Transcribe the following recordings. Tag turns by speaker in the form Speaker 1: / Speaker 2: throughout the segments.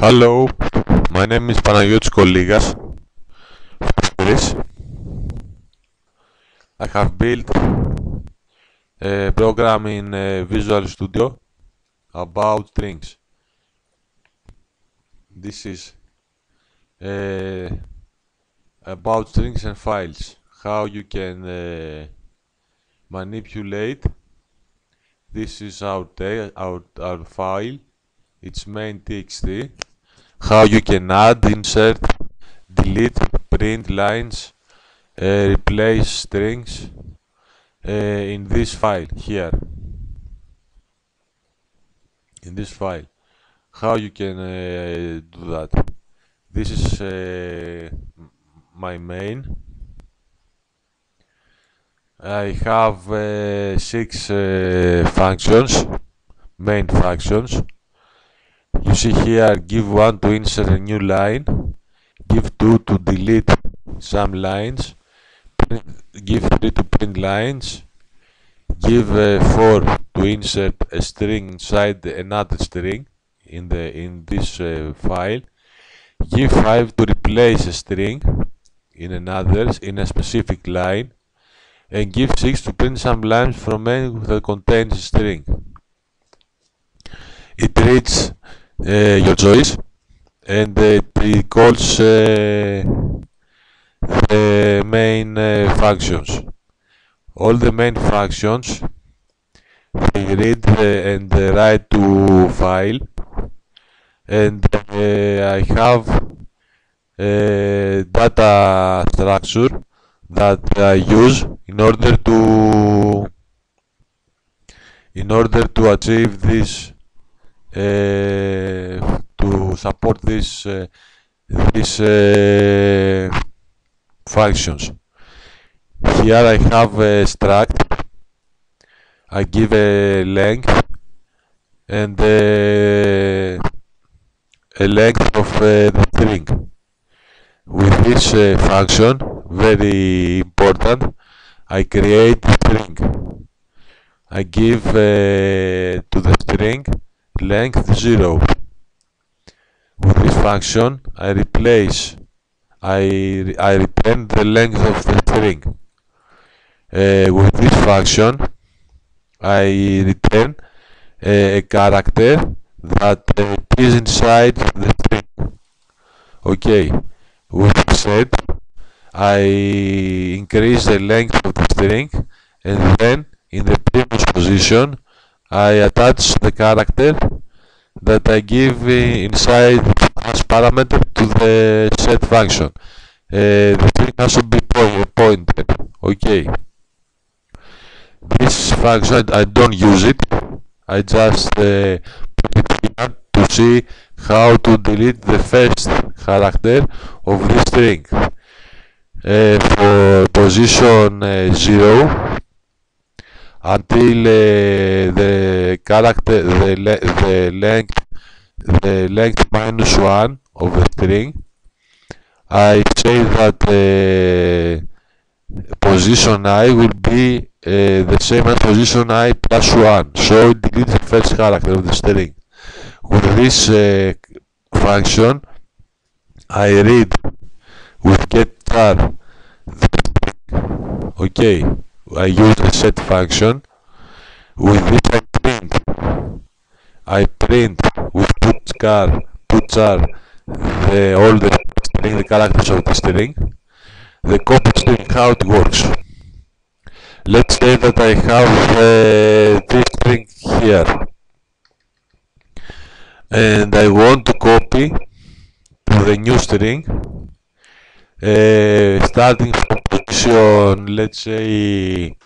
Speaker 1: Hello, my name is Panagiotis Koligas from. I have built a program in uh, Visual Studio about strings. This is uh, about strings and files, how you can uh, manipulate. This is our, our, our file, its main txt, how you can add, insert, delete, print lines, uh, replace strings uh, in this file here. In this file, how you can uh, do that. This is my main. I have six functions, main functions. You see here, give one to insert a new line, give two to delete some lines, give three to print lines, give uh, four to insert a string inside another string in the in this uh, file, give five to replace a string in another in a specific line, and give six to print some lines from any that contains a string. It reads your choice and it calls uh, the main uh, functions. All the main functions they read and write to file and I have data structure that I use in order to in order to achieve this to support this these uh, functions. Here I have a struct. I give a length and uh, a length of uh, the string. With this uh, function, very important, I create a string. I give to the string length 0. With this function, I replace, I, I return the length of the string. Uh, with this function, I return uh, a character that uh, is inside the string. Okay, with this said, I increase the length of the string and then in the previous position I attach the character that I give inside as parameter to the set function. Uh, the string has to be po pointed. Okay. This function I don't use it. I just uh, put it here to see how to delete the first character of the string. Uh, for position uh, 0 until uh, the character the, le the length the length minus 1 of the string I say that uh, position i will be uh, the same as position i plus 1 so it deletes the first character of the string with this uh, function I read with get char okay I use the set function with this I print. I print with put char put char the all the string the characters of the string. The copy string how it works. Let's say that I have uh, this string here. And I want to copy to the new string uh, starting from position let's say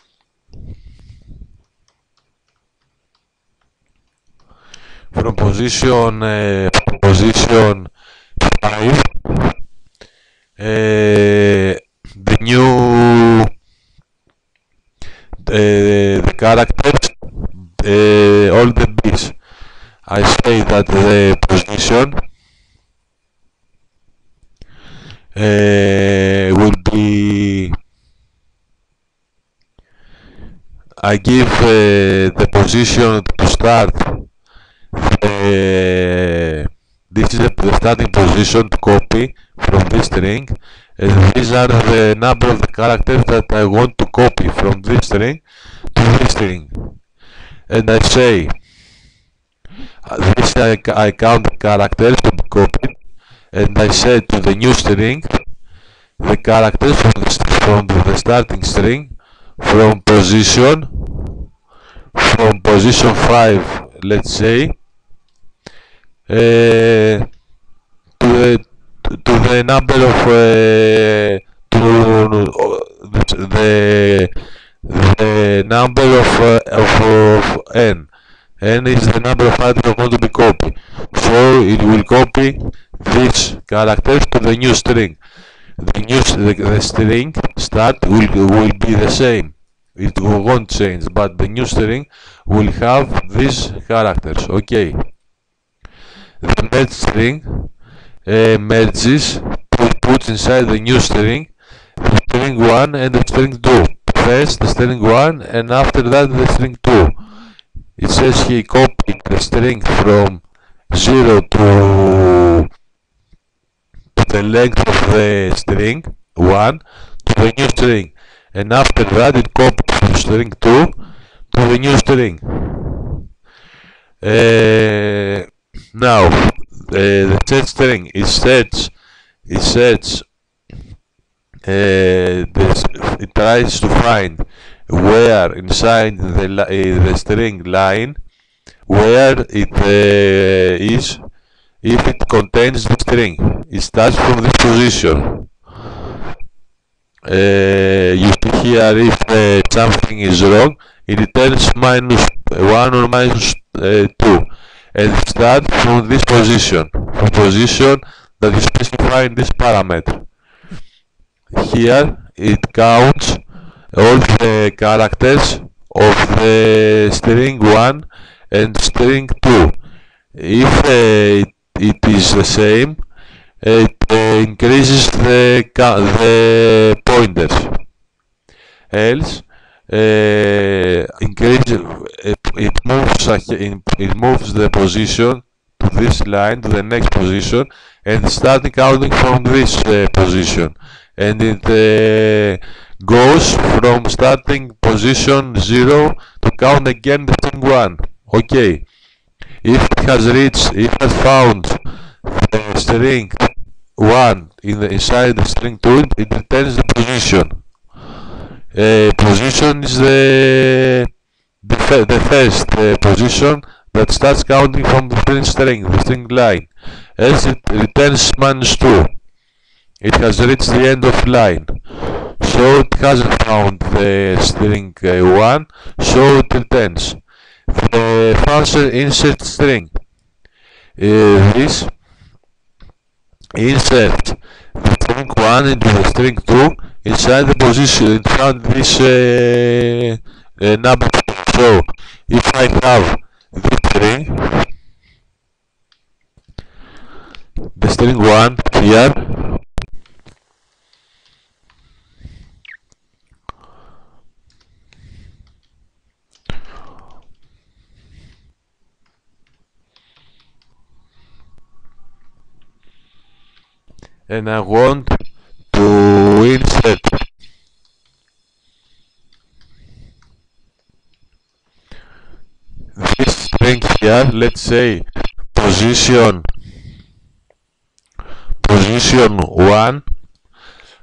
Speaker 1: from position uh, position 5 uh, the new uh, the characters uh, all the bits I say that the position uh, will be I give uh, the position to start uh, this is the the starting position to copy from this string and these are the number of the characters that I want to copy from this string to this string and I say uh, this I, I count the characters to be copied and I say to the new string the characters from the, from the starting string from position from position 5 let's say uh, to the to the number of uh, to the the number of, uh, of, of n. n is the number of items going to be copied so it will copy these characters to the new string. The new the, the string start will will be the same it won't change but the new string will have these characters. Okay. The merge string uh, merges puts inside the new string the string 1 and the string 2 first the string 1 and after that the string 2 it says he copied the string from 0 to, to the length of the string 1 to the new string and after that it copies from string 2 to the new string. Uh, now uh, the set string is sets is sets uh, this, it tries to find where inside the, uh, the string line where it uh, is if it contains the string. It starts from this position uh, you see here if uh, something is wrong it returns minus 1 or minus, uh, 2 and start from this position from position that is specified in this parameter here it counts all the characters of the string 1 and string 2 if uh, it, it is the same it uh, increases the, the pointers else uh, increase it, it moves it moves the position to this line to the next position and starting counting from this uh, position and it uh, goes from starting position 0 to count again the string 1 okay if it has reached if it has found the string 1 in the inside the string 2 it returns the position. Uh, position is the the, the first uh, position that starts counting from the print string the string line. As it returns minus 2 it has reached the end of line. So it hasn't found the string uh, 1 so it returns. The function insert string uh, this insert the string 1 into the string 2 inside the position inside this uh, uh, number so if I have this string the string 1 here and I want to insert this string here let's say position. Position 1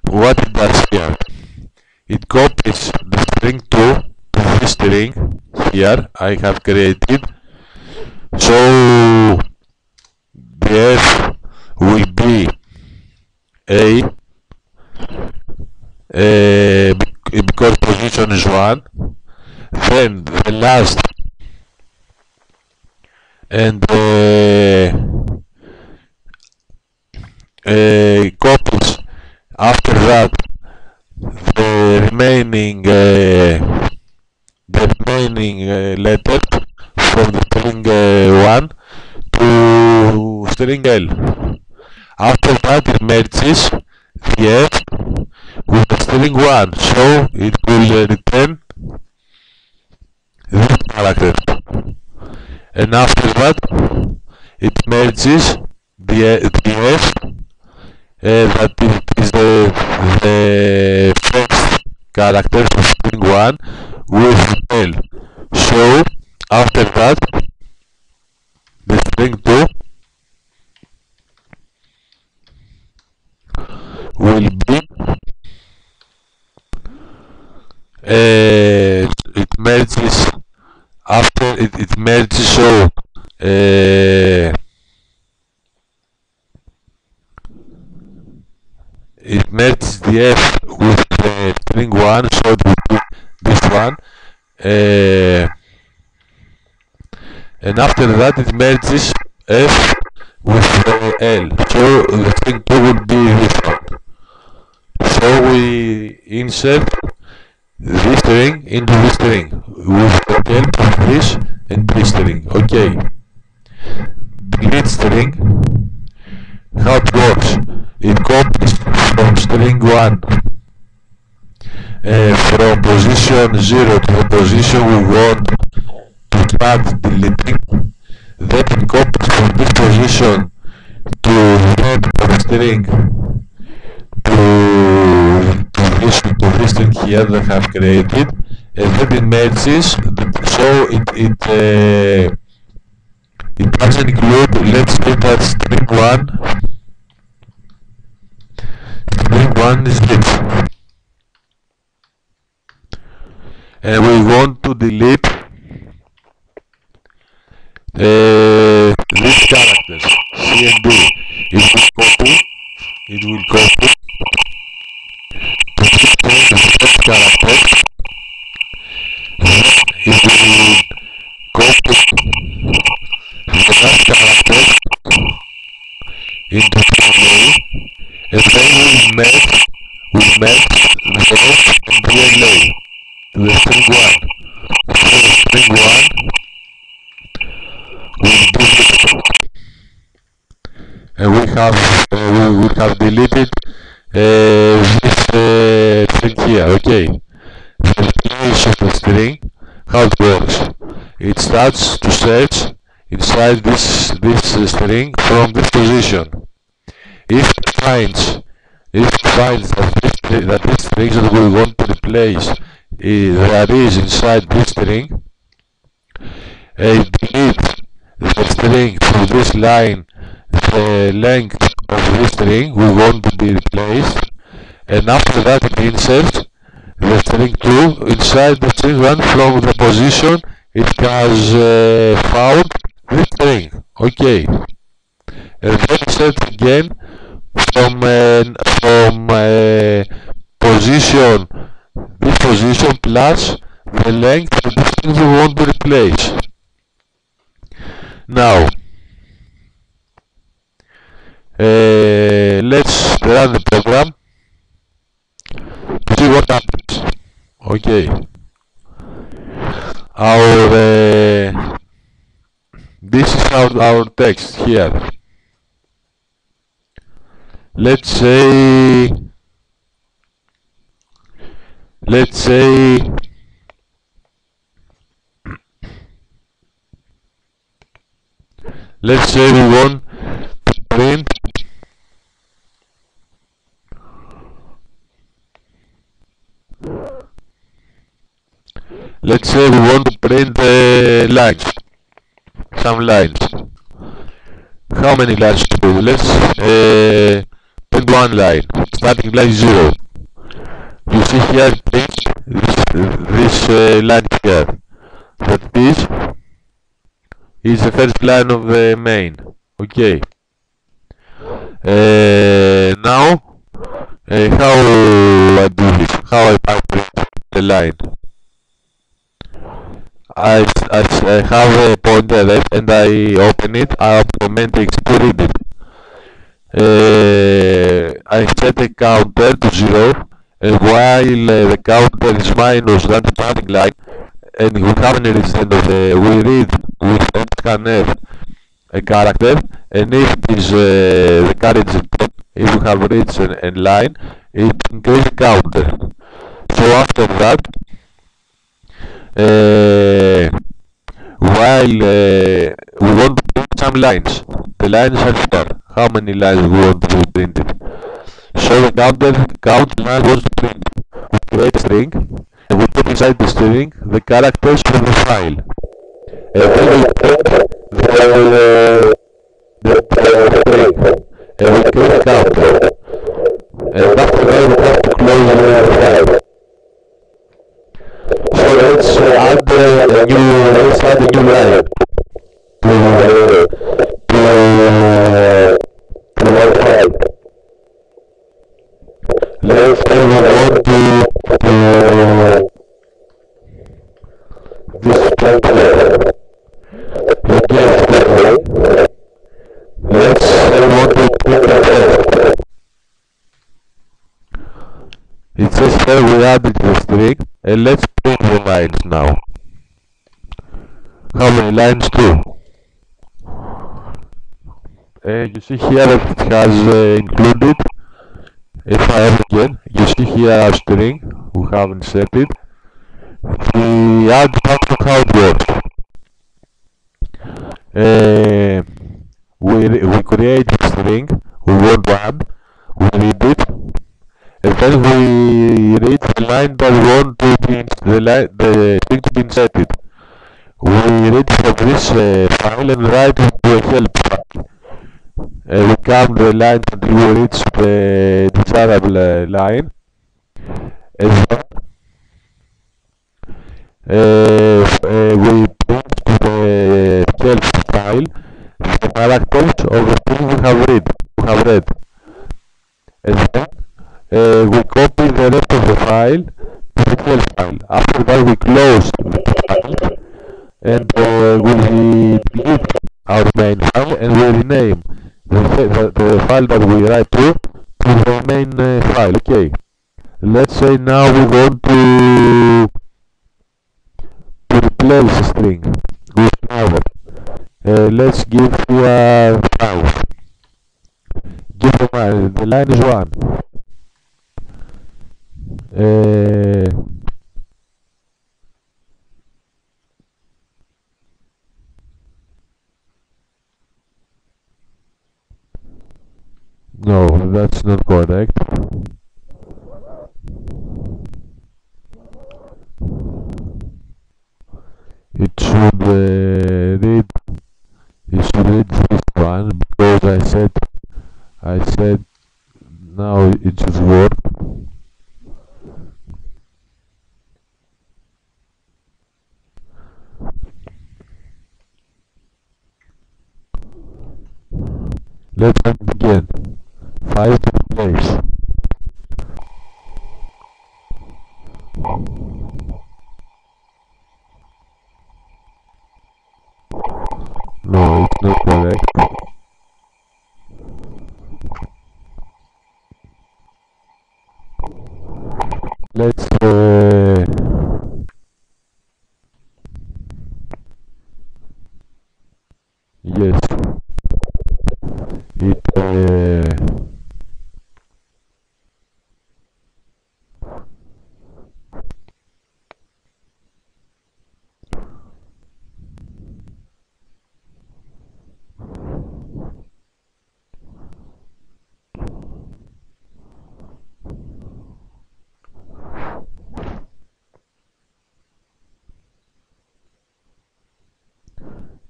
Speaker 1: what it does here? It copies the string 2 to this string. Here I have created. So the f will be a uh, because position is 1 then the last and uh, uh, copies after that the remaining uh, the remaining uh, letter from the string uh, 1 to string L after that it merges the F with the string 1 so it will return this character. And after that it merges the df uh, that is the, the first character of string 1 with L. So after that the string 2 will be uh, it merges after it, it merges so uh, it merges the f with the string 1 so it will be this one uh, and after that it merges f with the l so the string 2 will be this one so we insert this string into this string with the help of this and this string. Okay. Delete string. How it works? It copies from string 1 uh, from position 0 to the position we want to start deleting. Then it copies from this position to the string of string to this string here that have created and then it merges so it it uh, it doesn't include let's say that string 1 string 1 is this and we want to delete uh, these characters. C and D. It will copy. It will copy character it will copy the last character into PLA and then we merge we merge the rest in PLA to the string 1 so the string 1 will be deleted and we have uh, we will have deleted uh, this uh, here, okay. The place of the string, how it works. It starts to search inside this this string from this position. If it finds if it finds that this, that this string that we want to replace uh, there is inside this string, it deletes the string from this line the length of this string we want to be replaced and after that it inserts the string 2 inside the string 1 from the position it has uh, found the thing, okay. And then insert again from uh, from uh, position this position plus the length of the string we want to replace. Now uh, let's run the program to see what happens. Okay. Our uh, this is our, our text here. Let's say let's say let's say we want to print let's say we want to print uh, lines some lines how many lines to do? Let's uh, print one line. Starting line 0 you see here this, this uh, line here. That is is the first line of the main. Okay. Uh, now uh, how I do this? How I print the line I, I, have a pointer left and I open it, I matrix to read it. Uh, I set a counter to 0 and while uh, the counter is minus that starting line and we reached the end of the, we read with scanf a character and if it is uh, the carriage if we have reached a, a line it increases the counter. So after that while uh, we want to print some lines. The lines are here. how many lines we want to be printed. So the counter count line was print. We create a string and we put inside the string the characters from the file. And then we print the, the, the string and we create a counter. And after that we have to close the file. So let's say we want to to this template. Again, template. Let's say we want to a. It says we the string and let's the lines now. How many lines? Two. Uh, you see here it has uh, included a file again. You see here a string we have inserted. The add function how it works. Uh, we, we create the string we want to add, we read it, then we read the line that we want to be the line the string to be inserted. We read from this uh, file and write it to a help file. Uh, we count the line until we reach the desirable uh, line. And then uh, uh, we print to the help file the characters of the thing we have read. We have read. And then uh, we copy the rest of the file to the file. After that we close the file and uh, we delete our main file and we rename the, the, the file that we write to to the main uh, file. Okay. Let's say now we want to to replace a string with another. Uh, let's give here five. Give them uh, the line is one. No, that's not correct. It should uh, read. It should read this one because I said I said now it should work. Let's begin. Five to place. No, it's not correct. Let's uh, yes. It uh,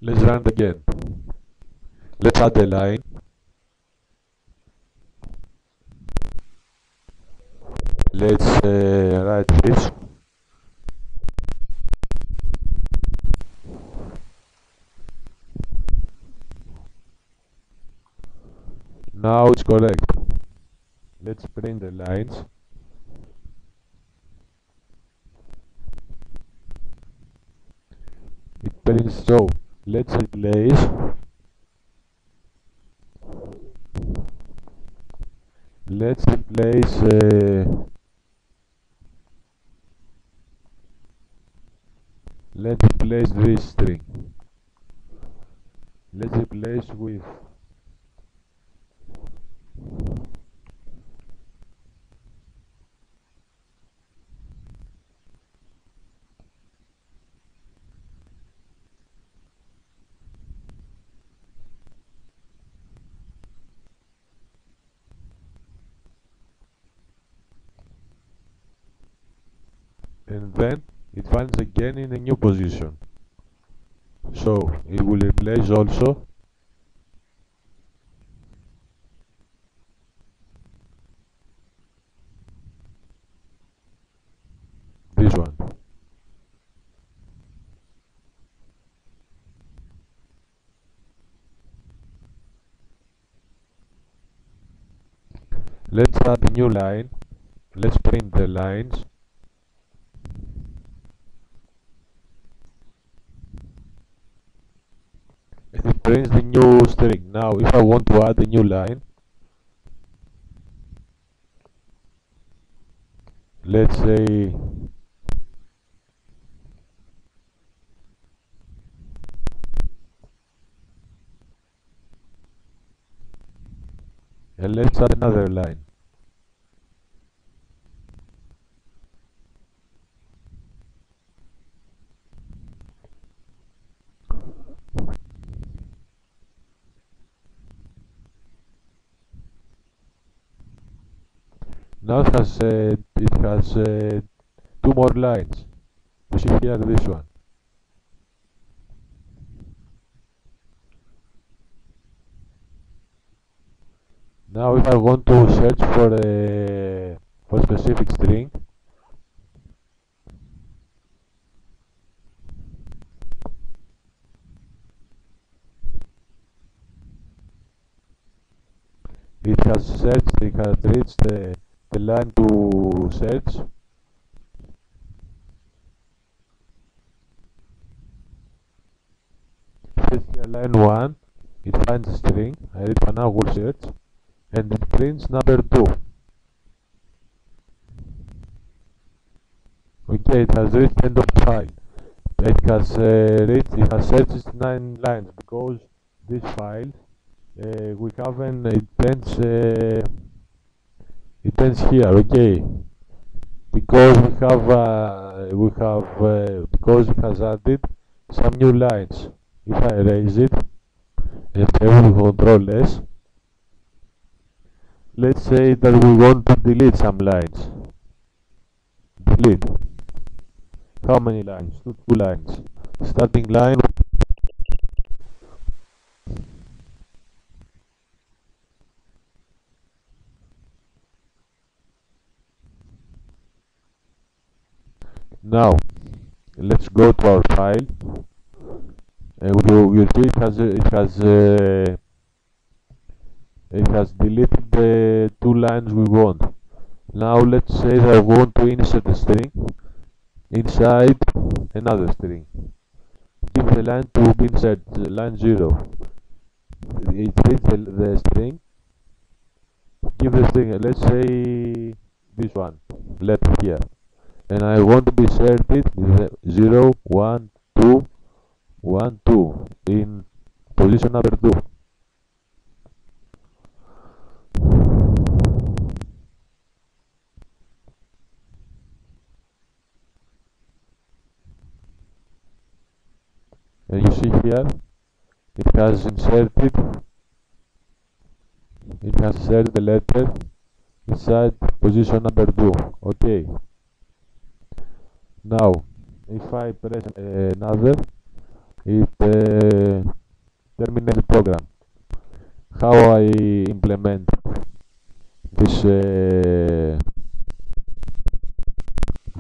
Speaker 1: let's run it again. Let's add a line. Let's uh, write this. Now it's correct. Let's print the lines. It prints so. Let's replace. Let's replace uh, let's replace this string. Let's replace with and then it finds again in a new position. So it will replace also this one. Let's add a new line. Let's print the lines prints the new string. Now if I want to add a new line let's say and let's add another line now it has uh, it has uh, two more lines you see here this one. Now if I want to search for a for a specific string it has searched it has reached the, the line to search. Says here line 1 it finds a string I read now will search. And it prints number 2 okay it has reached end of file. It has uh, reached it has searched 9 lines because this file uh, we haven't it ends uh, it ends here okay? Because we have uh, we have uh, because it has added some new lines. If I erase it and I will control S. Let's say that we want to delete some lines. Delete. How many lines? Two lines. Starting line now let's go to our file. And you, you see it has it has uh, it has deleted the two lines we want. Now let's say that I want to insert a string inside another string. Give the line to be inserted line 0 it reads the, the string. Give the string let's say this one left here and I want to be inserted 0 1 2 1 2 in position number 2 and you see here it has inserted it has inserted the letter inside position number 2 okay now if I press another it uh, terminates the program. How I implement this uh,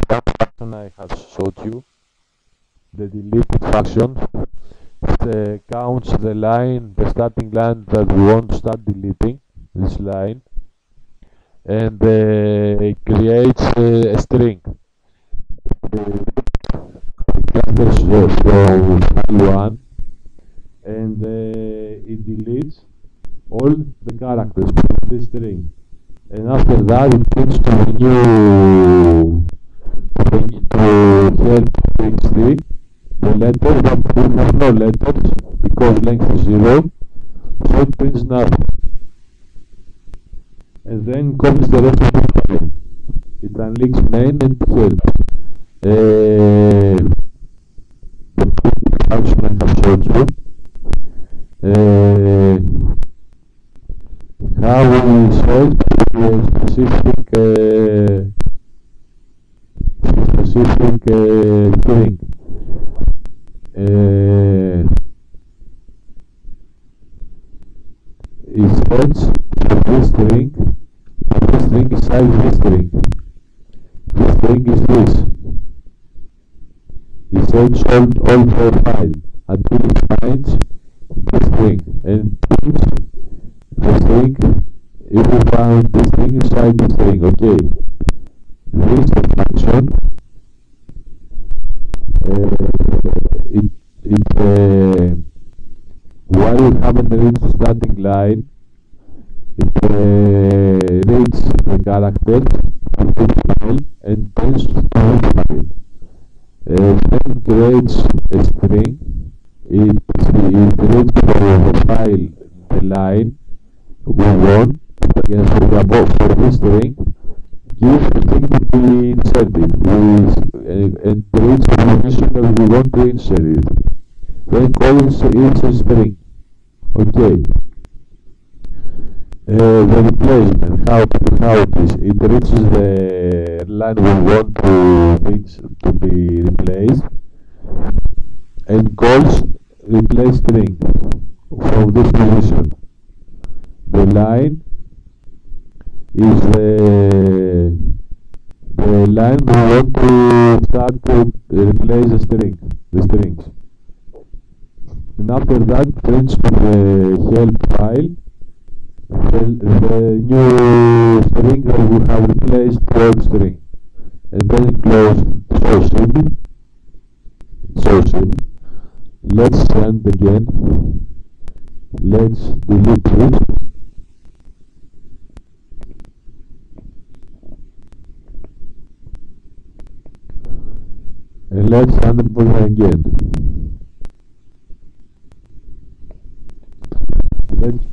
Speaker 1: function I have showed you the deleted function it uh, counts the line the starting line that we want to start deleting this line and uh, it creates uh, a string gathers from one and uh, it deletes all the characters from this string. And after that it prints to a new to help txt the letter but we have no letters because length is zero so it prints nothing. And then copies the rest of the file. It unlinks main and help uh, showed you uh, how we solve specific uh, specific specific uh. Uh, sets this string, string inside this string. String is. All the file finds the string and puts the string if we found the string inside the string. Okay. This function. Uh, it it uh, while we haven't reached starting line, it uh, reads the character and turns to the file. Uh, then creates a string. It, it reads for the file the line we want. Again, for example, for this string, give the thing to be inserted with, uh, and reads the position that we want to insert it. Then call a string. Okay. Uh, the replacement, how, how it is, it reaches the line we want to be, to be replaced and calls replace string from this position. The line is the, the line we want to start to replace the string, the strings. And after that prints to the help file the, the new string that we have replaced the old string. And then close so simple. So simple. Let's send again. Let's delete this. And let's unable again. Let's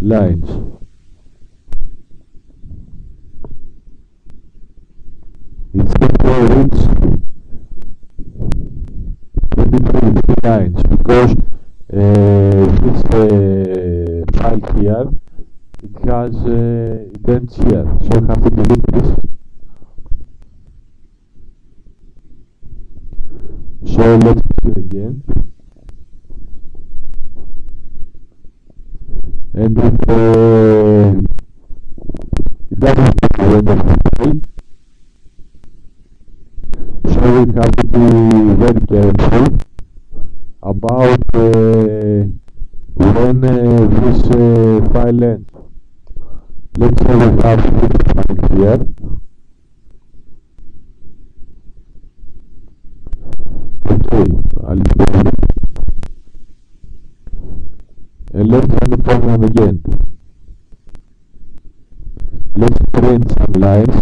Speaker 1: lines. It's 23 lines because uh, this uh, file here it has uh, it here. So I have to delete this. So let's do it again end of the file so we have to be very careful about uh, when uh, this uh, file ends. Let's say we have this file here. Okay, I'll close it. And let's program again. Let's print some lines.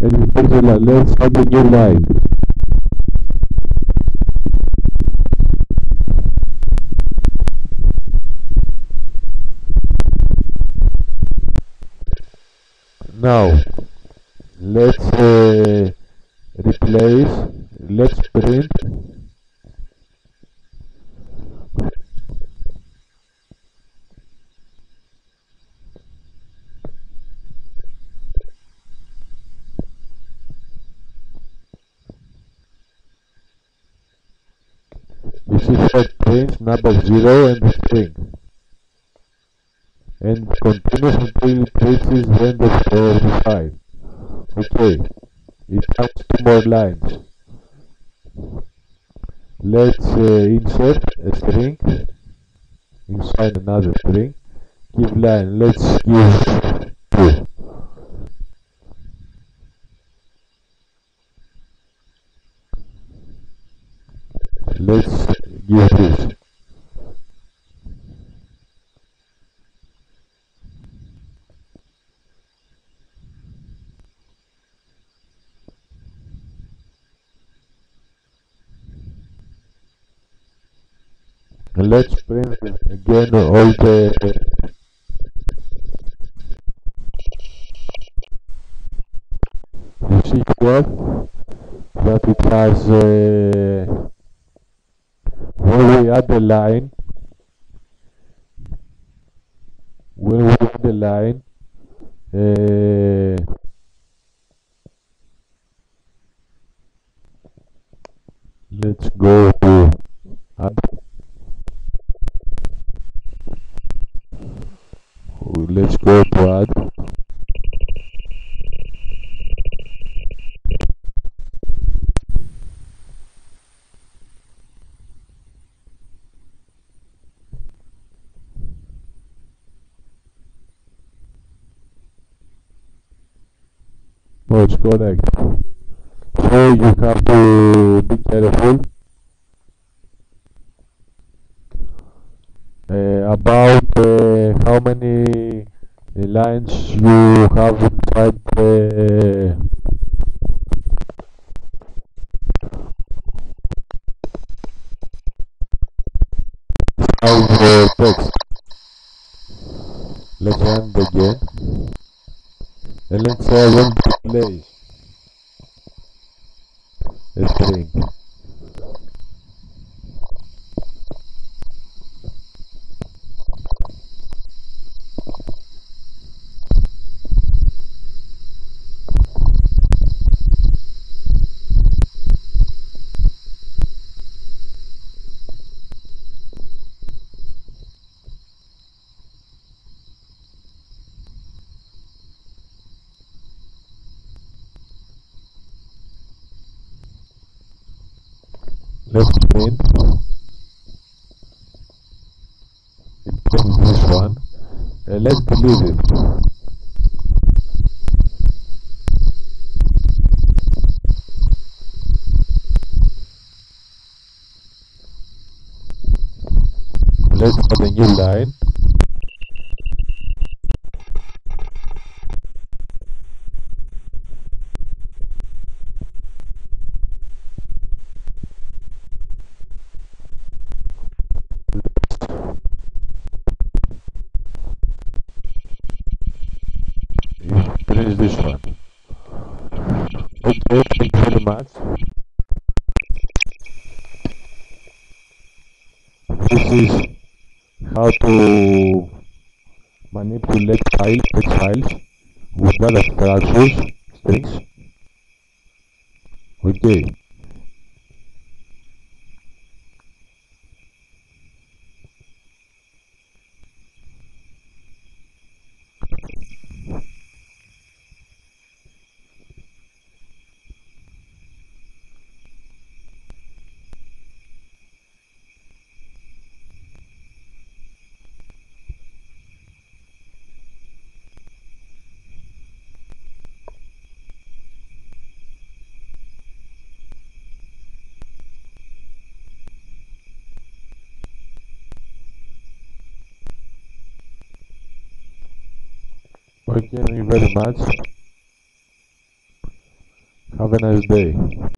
Speaker 1: and let's add a new line. Now, let's uh, replace, let's print Set print number 0 and string. And continues until it reaches the end of the file. Okay, it has two more lines. Let's uh, insert a string inside another string. Give line, let's give 2. let's give this let's print again all the you see that it has uh, when we add the line when we add the line Uh, let's go to add. Let's go to add. No, it's correct. So you have to be careful uh, about uh, how many lines you have inside the inside the text. Let's run again. And let's I want to place a Let's. It prints this one. Uh, let's delete it. Let's add a new line. Thank you very much. This is how to manipulate file, text files with data structures, strings. Okay. Okay, thank you very much. Have a nice day.